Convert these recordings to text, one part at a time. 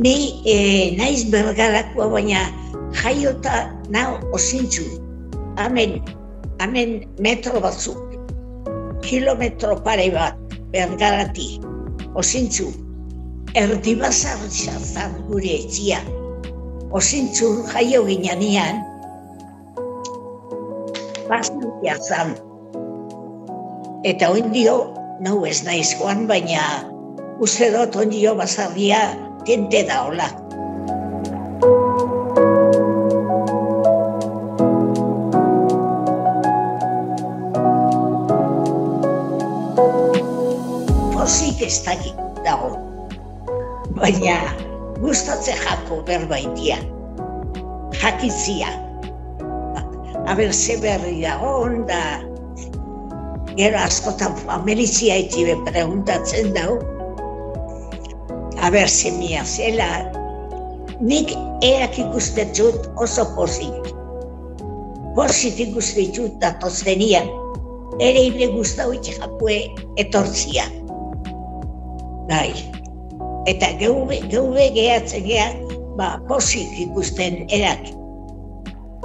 Ni e, naiz bergarakoa baina jaiota nao osintzu. Hemen, hemen metro batzuk, kilometro pare bat bergarati, osintzu. Erdi bazar zan gure etzia. Osintzu jaio ginean, bastantia zan. Eta ondio, nau ez naiz joan, baina uste dut ondio bazarria tente da hola. Pozik ez dakit dago. Baina gustatze jako berbaitia. Jakitzia. Aber ze berri dagoen da gero askotan familizia itibe preguntatzen dau. Aber semia zela, nik eak ikusten dut oso pozik. Pozik ikusten dut datoztenian, ere hile guztau itxakue etortzia. Bai, eta geube, geube gehatzen geha, ba, pozik ikusten erak.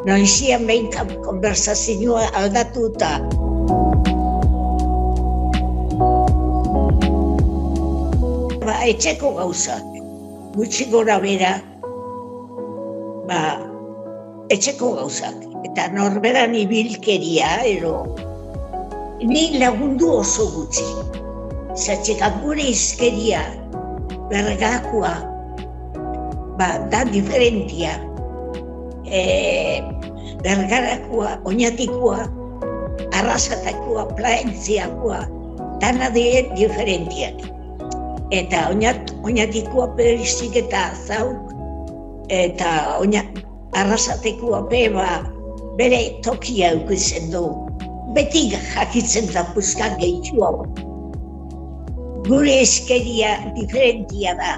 Noizian behin konversazioa aldatu eta etxeko gauzak, gutxi gora bera, ba, etxeko gauzak, eta norberan ibilkeria, ero, ni lagundu oso gutxi. Zatxekak gure izkeria, bergakua, ba, da diferentia. E, bergarakua, oinatikua, arrasatakoa, plaentziakoa, dana die diferentiak. Eta oinat, oinatikoa berezik eta zauk, eta oinat, arrasatekoa beba bere tokia eukitzen du. Beti jakitzen da puzkan gehitu hau. Gure eskeria diferentia da.